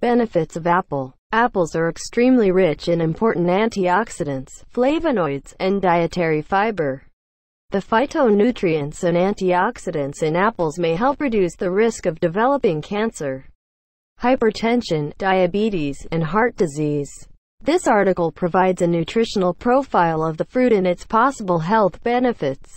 Benefits of apple. Apples are extremely rich in important antioxidants, flavonoids, and dietary fiber. The phytonutrients and antioxidants in apples may help reduce the risk of developing cancer, hypertension, diabetes, and heart disease. This article provides a nutritional profile of the fruit and its possible health benefits.